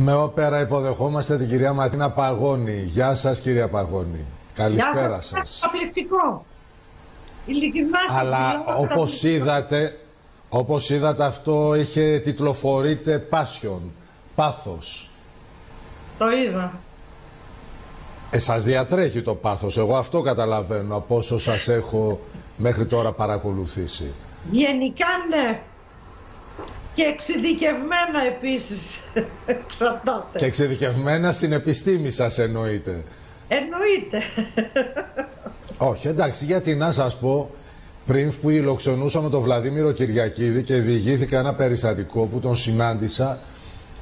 Με όπερα υποδεχόμαστε την κυρία Ματίνα Παγώνη. Γεια σας κυρία Παγώνη. Καλησπέρα Γεια σας. Απληκτικό. Ειλικρινά σας Αλλά μιλάω, όπως καταπληκτικό. είδατε, όπως είδατε αυτό είχε τιτλοφορείται passion, πάθος. Το είδα. Ε, σας διατρέχει το πάθος. Εγώ αυτό καταλαβαίνω από όσο σας έχω μέχρι τώρα παρακολουθήσει. Γενικά ναι. Και εξειδικευμένα επίσης εξαρτάται. Και εξειδικευμένα στην επιστήμη σας εννοείται. Εννοείται. Όχι, εντάξει, γιατί να σας πω, πριν που υλοξενούσαμε τον Βλαδίμηρο Κυριακίδη και διηγήθηκα ένα περιστατικό που τον συνάντησα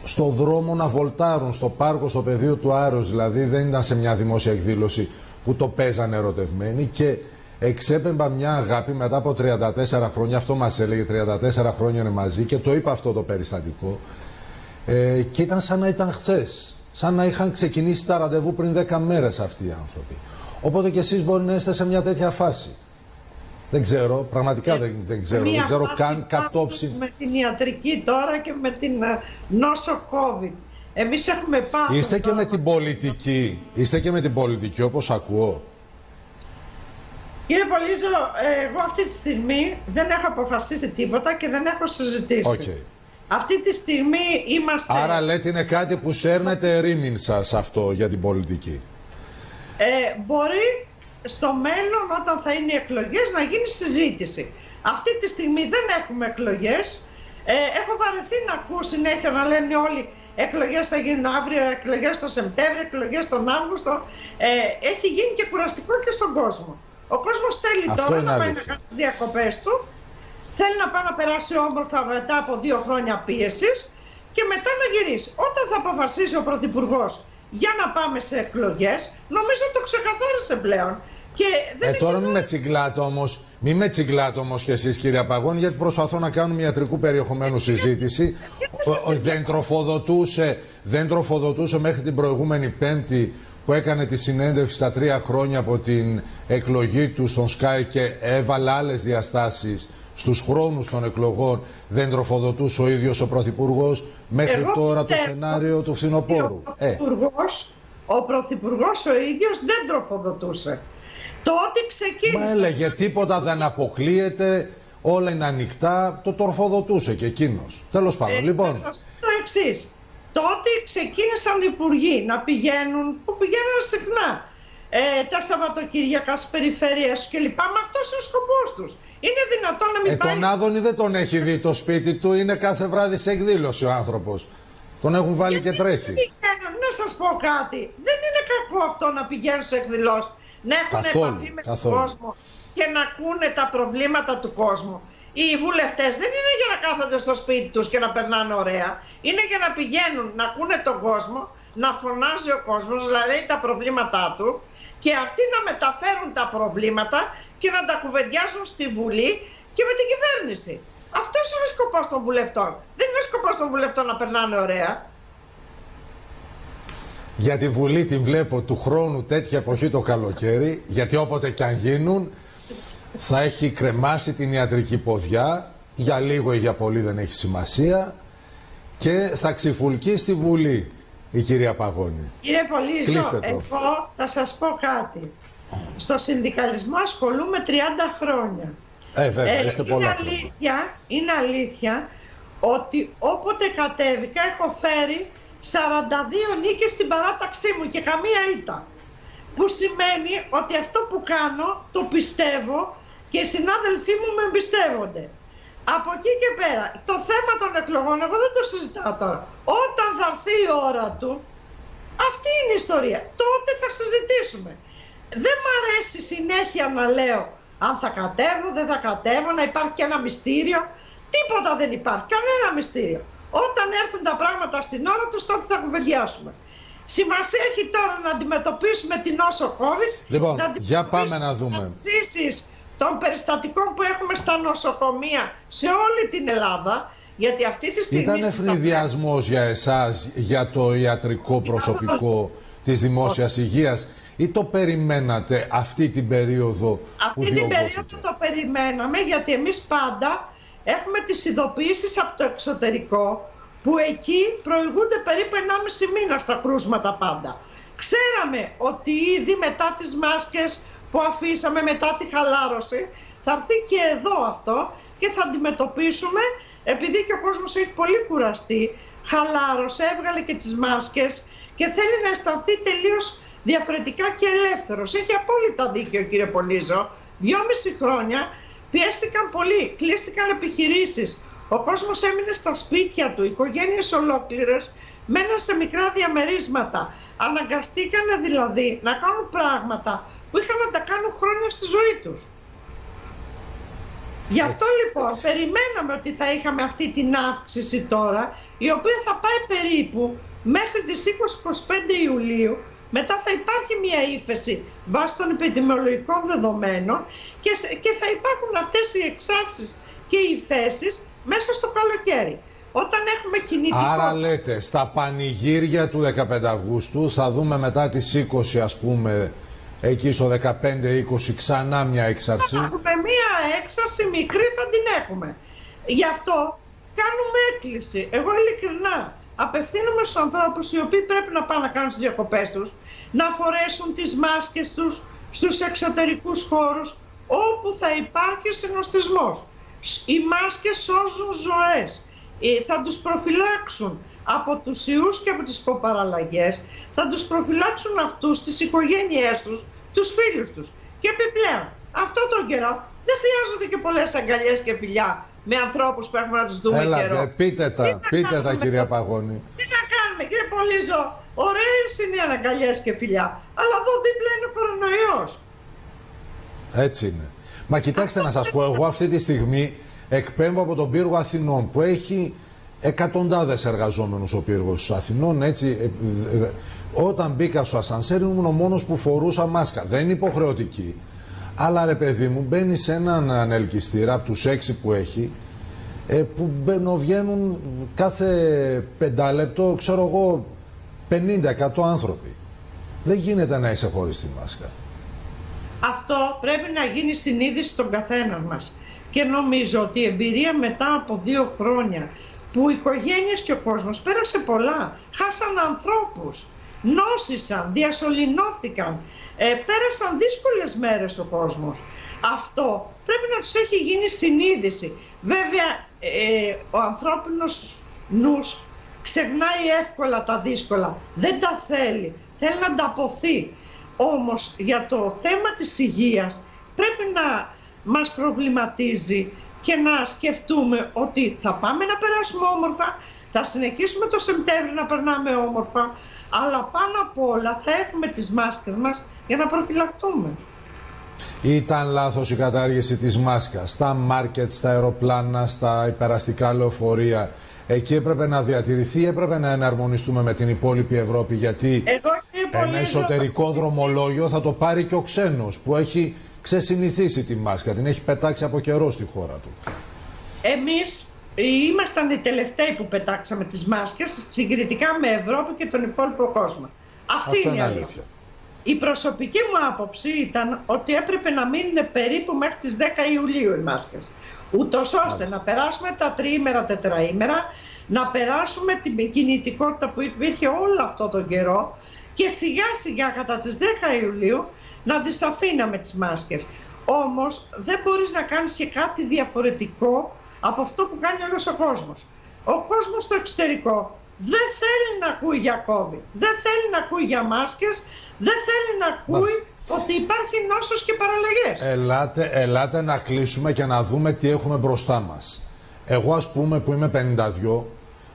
στο δρόμο να βολτάρουν στο πάρκο, στο πεδίο του Άρος, δηλαδή δεν ήταν σε μια δημόσια εκδήλωση που το παίζανε ερωτευμένοι και εξέπεμπα μια αγάπη μετά από 34 χρόνια, αυτό μας έλεγε 34 χρόνια είναι μαζί και το είπα αυτό το περιστατικό ε, και ήταν σαν να ήταν χθες. Σαν να είχαν ξεκινήσει τα ραντεβού πριν 10 μέρες αυτοί οι άνθρωποι. Οπότε και εσείς μπορεί να είστε σε μια τέτοια φάση. Δεν ξέρω, πραγματικά δεν, δεν ξέρω. Μία δεν ξέρω φάση καν πανω κάτω ποια. Με την ιατρική τώρα και με την ε, νόσο COVID. Εμείς έχουμε πάθει. Είστε και με την πολιτική. Είστε και με την πολιτική όπως ακούω. Κύριε Πολύζο, ε, εγώ αυτή τη στιγμή δεν έχω αποφασίσει τίποτα και δεν έχω συζητήσει. Οκ. Αυτή τη στιγμή είμαστε... Άρα λέτε είναι κάτι που σέρνετε ρήμην σας αυτό για την πολιτική. Ε, μπορεί στο μέλλον όταν θα είναι οι εκλογές να γίνει συζήτηση. Αυτή τη στιγμή δεν έχουμε εκλογές. Ε, έχω βαρεθεί να ακούω συνέχεια να λένε όλοι εκλογές θα γίνουν αύριο, εκλογές τον Σεπτέμβριο, εκλογές τον Αύγουστο. Ε, έχει γίνει και κουραστικό και στον κόσμο. Ο κόσμος θέλει Αυτό τώρα είναι να πάει να αλήθεια. κάνει τις διακοπές του. Θέλει να πάει να περάσει όμορφα μετά από δύο χρόνια πίεσης και μετά να γυρίσει. Όταν θα αποφασίσει ο Πρωθυπουργός για να πάμε σε εκλογές, νομίζω το ξεκαθάρισε πλέον. Και δεν Ε, έχει τώρα μην νόημα. με τσιγκλάτε όμως. Μην με τσιγκλάτε όμως κι εσείς, κυρία Παγώνη, γιατί προσπαθώ να κάνουμε ιατρικού περιεχομένου συζήτηση. Ο- ο- δεν, τροφοδοτούσε, δεν τροφοδοτούσε μέχρι την προηγούμενη Πέμπτη που έκανε τη συνέντευξη στα τρία χρόνια από την εκλογή του στον Sky και έβαλε άλλες διαστάσεις στους χρόνους των εκλογών δεν τροφοδοτούσε ο ίδιος ο Πρωθυπουργός μέχρι Εγώ τώρα το πιστεύω σενάριο του φθινοπόρου. Ο Ε, Πρωθυπουργός, ο Πρωθυπουργός ο ίδιος δεν τροφοδοτούσε. Το ότι ξεκίνησε... Μα έλεγε τίποτα δεν αποκλείεται, όλα είναι ανοιχτά, το τροφοδοτούσε και εκείνος. Τέλος πάντων, Ε, λοιπόν. Θα σας πω το εξής. Το ότι ξεκίνησαν οι υπουργοί να πηγαίνουν, που πηγαίνουν συχνά, ε, τα Σαββατοκύριακα στις περιφέρειες κλπ. Μα αυτός είναι ο σκοπός τους. Είναι δυνατόν να μην Ε, πάει. τον Άδωνη δεν τον έχει δει το σπίτι του, είναι κάθε βράδυ σε εκδήλωση ο άνθρωπος. Τον έχουν βάλει και τρέχει. Πηγαίνουν, να σας πω κάτι. Δεν είναι κακό αυτό να πηγαίνουν σε εκδηλώσεις. Να έχουν Καθόλου, επαφή με καθόλου. τον κόσμο και να ακούνε τα προβλήματα του κόσμου. Οι βουλευτές δεν είναι για να κάθονται στο σπίτι τους και να περνάνε ωραία. Είναι για να πηγαίνουν να ακούνε τον κόσμο, να φωνάζει ο κόσμος, να λέει τα προβλήματά του και αυτοί να μεταφέρουν τα προβλήματα και να τα κουβεντιάζουν στη Βουλή και με την κυβέρνηση. Αυτός είναι ο σκοπός των βουλευτών. Δεν είναι ο σκοπός των βουλευτών να περνάνε ωραία. Για τη Βουλή την βλέπω του χρόνου τέτοια εποχή το καλοκαίρι, γιατί όποτε και αν γίνουν θα έχει κρεμάσει την ιατρική ποδιά, για λίγο ή για πολύ δεν έχει σημασία, και θα ξυφουλκεί στη Βουλή η κυρία Παγώνη. Κύριε Πολύζο, Κλείστε το. εγώ θα σας πω κάτι. Στο συνδικαλισμό ασχολούμαι 30 χρόνια. Ε, βέβαια, είστε είναι, πολλά χρόνια. αλήθεια, είναι αλήθεια ότι όποτε κατέβηκα έχω φέρει 42 νίκες στην παράταξή μου και καμία ήττα. Που σημαίνει ότι αυτό που κάνω το πιστεύω και οι συνάδελφοί μου με εμπιστεύονται. Από εκεί και πέρα, το θέμα των εκλογών, εγώ δεν το συζητάω τώρα. Όταν θα έρθει η ώρα του, αυτή είναι η ιστορία. Τότε θα συζητήσουμε. Δεν μ' αρέσει συνέχεια να λέω αν θα κατέβω, δεν θα κατέβω, να υπάρχει και ένα μυστήριο. Τίποτα δεν υπάρχει, κανένα μυστήριο. Όταν έρθουν τα πράγματα στην ώρα τους, τότε θα κουβεντιάσουμε. Σημασία έχει τώρα να αντιμετωπίσουμε την νόσο COVID. Λοιπόν, να για πάμε αντιμετωπίσουμε να δούμε. Τις αυξήσεις των περιστατικών που έχουμε στα νοσοκομεία σε όλη την Ελλάδα. Γιατί αυτή τη στιγμή. Ήταν στις ευνηδιασμό για εσάς, για το ιατρικό προσωπικό της δημόσιας υγείας ή το περιμένατε αυτή την περίοδο που Αυτή την διωγγώθηκε. περίοδο το περιμέναμε γιατί εμείς πάντα έχουμε τις ειδοποιήσεις από το εξωτερικό που εκεί προηγούνται περίπου 1,5 μήνα στα κρούσματα πάντα. Ξέραμε ότι ήδη μετά τις μάσκες που αφήσαμε μετά τη χαλάρωση θα έρθει και εδώ αυτό και θα αντιμετωπίσουμε επειδή και ο κόσμος έχει πολύ κουραστεί, χαλάρωσε, έβγαλε και τις μάσκες και θέλει να αισθανθεί τελείως διαφορετικά και ελεύθερος. Έχει απόλυτα δίκιο κύριε Πολύζο. Δυόμιση χρόνια πιέστηκαν πολύ, κλείστηκαν επιχειρήσεις. Ο κόσμος έμεινε στα σπίτια του, οικογένειες ολόκληρες μέναν σε μικρά διαμερίσματα. Αναγκαστήκανε δηλαδή να κάνουν πράγματα που είχαν να τα κάνουν χρόνια στη ζωή τους. Γι' αυτό λοιπόν περιμέναμε ότι θα είχαμε αυτή την αύξηση τώρα, η οποία θα πάει περίπου μέχρι τις 20-25 Ιουλίου, μετά θα υπάρχει μια ύφεση βάσει των επιδημιολογικών δεδομένων και, και θα υπάρχουν αυτές οι εξάρσεις και οι υφέσεις μέσα στο καλοκαίρι. Όταν έχουμε κινητικό... Άρα λέτε, στα πανηγύρια του 15 Αυγούστου θα δούμε μετά τις 20 ας πούμε εκεί στο 15-20 ξανά μια έξαρση. Θα έχουμε μια έξαρση μικρή θα την έχουμε. Γι' αυτό κάνουμε έκκληση. Εγώ ειλικρινά απευθύνομαι στους ανθρώπους οι οποίοι πρέπει να πάνε να κάνουν τις διακοπές τους να φορέσουν τις μάσκες τους στους εξωτερικούς χώρους όπου θα υπάρχει συνοστισμός. Οι μάσκες σώζουν ζωές. Ε, θα τους προφυλάξουν από τους ιούς και από τις κοπαραλλαγές, θα τους προφυλάξουν αυτούς, τις οικογένειές τους, τους φίλους τους. Και επιπλέον, αυτό τον καιρό δεν χρειάζονται και πολλές αγκαλιές και φιλιά με ανθρώπους που έχουμε να τους δούμε Έλα, καιρό. πείτε τα, πείτε τα κυρία Παγώνη. Τι να κάνουμε κύριε Πολύζο, ωραίες είναι οι αγκαλιές και φιλιά, αλλά εδώ δίπλα είναι ο κορονοϊός. Έτσι είναι. Μα κοιτάξτε να σας πω, εγώ αυτή τη στιγμή εκπέμπω από τον πύργο Αθηνών που έχει εκατοντάδες εργαζόμενους ο πύργος Αθηνών έτσι ε, ε, όταν μπήκα στο ασανσέρ ήμουν ο μόνος που φορούσα μάσκα. Δεν είναι υποχρεωτική. Αλλά ρε παιδί μου μπαίνεις σε έναν ανελκυστήρα από τους έξι που έχει ε, που βγαίνουν κάθε πεντάλεπτο ξέρω εγώ 50-100 άνθρωποι. Δεν γίνεται να είσαι χωρίς τη μάσκα. Αυτό πρέπει να γίνει συνείδηση των καθέναν μας. Και νομίζω ότι η εμπειρία μετά από δύο χρόνια που οι οικογένειες και ο κόσμος πέρασε πολλά, χάσαν ανθρώπους, νόσησαν, διασωληνώθηκαν, ε, πέρασαν δύσκολες μέρες ο κόσμος. Αυτό πρέπει να τους έχει γίνει συνείδηση. Βέβαια, ε, ο ανθρώπινος νους ξεχνάει εύκολα τα δύσκολα, δεν τα θέλει, θέλει να τα αποθεί. Όμως για το θέμα της υγείας πρέπει να μας προβληματίζει και να σκεφτούμε ότι θα πάμε να περάσουμε όμορφα, θα συνεχίσουμε το Σεπτέμβριο να περνάμε όμορφα, αλλά πάνω απ' όλα θα έχουμε τις μάσκες μας για να προφυλαχτούμε. Ήταν λάθος η κατάργηση της μάσκας στα μάρκετ, στα αεροπλάνα, στα υπεραστικά λεωφορεία. Εκεί έπρεπε να διατηρηθεί, έπρεπε να εναρμονιστούμε με την υπόλοιπη Ευρώπη γιατί ένα εσωτερικό δρομολόγιο θα το πάρει και ο ξένος που έχει ξεσυνηθίσει τη μάσκα, την έχει πετάξει από καιρό στη χώρα του. Εμείς ήμασταν οι τελευταίοι που πετάξαμε τις μάσκες συγκριτικά με Ευρώπη και τον υπόλοιπο κόσμο. Αυτή Αυτό είναι η αλήθεια. Η προσωπική μου άποψη ήταν ότι έπρεπε να μείνουν περίπου μέχρι τις 10 Ιουλίου οι μάσκες. Ούτως ώστε να περάσουμε τα τριήμερα, τετραήμερα, να περάσουμε την κινητικότητα που υπήρχε όλο αυτό τον καιρό και σιγά σιγά κατά τις 10 Ιουλίου να τις αφήναμε τις μάσκες. Όμως δεν μπορείς να κάνεις και κάτι διαφορετικό από αυτό που κάνει όλος ο κόσμος. Ο κόσμος στο εξωτερικό δεν θέλει να ακούει για COVID, δεν θέλει να ακούει για μάσκες, δεν θέλει να ακούει ότι υπάρχει νόσος και παραλλαγές. Ελάτε, ελάτε να κλείσουμε και να δούμε τι έχουμε μπροστά μας. Εγώ ας πούμε που είμαι 52,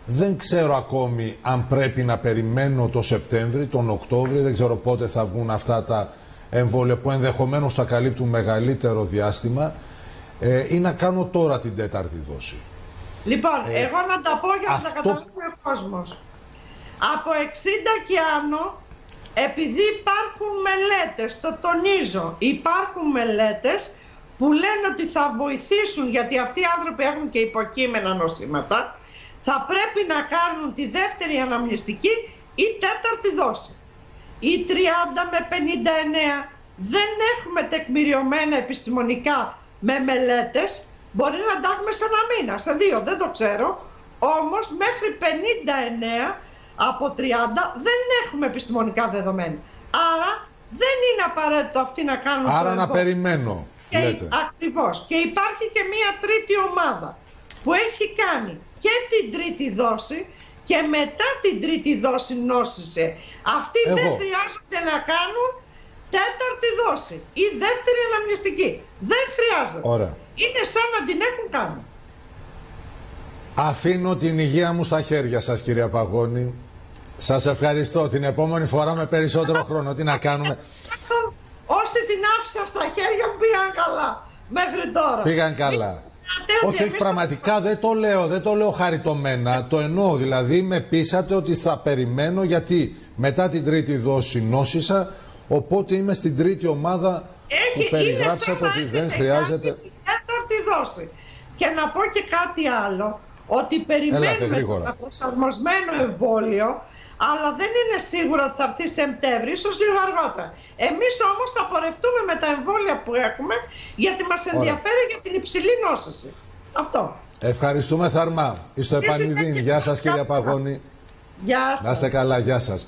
δεν ξέρω ακόμη αν πρέπει να περιμένω το Σεπτέμβρη, τον Οκτώβρη, δεν ξέρω πότε θα βγουν αυτά τα εμβόλια που ενδεχομένως θα καλύπτουν μεγαλύτερο διάστημα ε, ή να κάνω τώρα την τέταρτη δόση. Λοιπόν, ε, εγώ να τα πω για να αυτό... καταλάβει ο κόσμος. Από 60 και άνω, επειδή υπάρχουν μελέτες, το τονίζω, υπάρχουν μελέτες που λένε ότι θα βοηθήσουν, γιατί αυτοί οι άνθρωποι έχουν και υποκείμενα νοσήματα, θα πρέπει να κάνουν τη δεύτερη αναμνηστική ή τέταρτη δόση ή 30 με 59 δεν έχουμε τεκμηριωμένα επιστημονικά με μελέτες μπορεί να τα έχουμε σε ένα μήνα, σε δύο, δεν το ξέρω Όμως μέχρι 59 από 30 δεν έχουμε επιστημονικά δεδομένα. Άρα δεν είναι απαραίτητο αυτοί να κάνουν Άρα να περιμένω. Και, ακριβώς. Και υπάρχει και μία τρίτη ομάδα που έχει κάνει και την τρίτη δόση και μετά την τρίτη δόση νόσησε. Αυτοί δεν χρειάζονται να κάνουν τέταρτη δόση ή δεύτερη αναμνηστική. Δεν χρειάζεται. Ωραία. Είναι σαν να την έχουν κάνει. Αφήνω την υγεία μου στα χέρια σας κυρία Παγώνη. Σας ευχαριστώ. Την επόμενη φορά με περισσότερο χρόνο. Τι να κάνουμε; Όσοι την άφησα στα χέρια μου πήγαν καλά. Μέχρι τώρα. Πήγαν καλά. Όχι, όχι, πραγματικά δεν το λέω, δεν το λέω χαριτωμένα. Το εννοώ, δηλαδή με πείσατε ότι θα περιμένω γιατί μετά την τρίτη δόση νόσησα, οπότε είμαι στην τρίτη ομάδα Έχει, που περιγράψατε ότι δεν χρειάζεται. Τέταρτη δόση. Και να πω και κάτι άλλο, ότι περιμένουμε το προσαρμοσμένο εμβόλιο αλλά δεν είναι σίγουρο ότι θα έρθει Σεπτέμβρη, ίσως λίγο αργότερα. Εμείς όμως θα πορευτούμε με τα εμβόλια που έχουμε, γιατί μας ενδιαφέρει για την υψηλή νόσηση. Αυτό. Ευχαριστούμε θερμά. Είστε επανειδήν. Γεια σας κύριε Παγώνη. Γεια σας. Να είστε καλά. Γεια σας.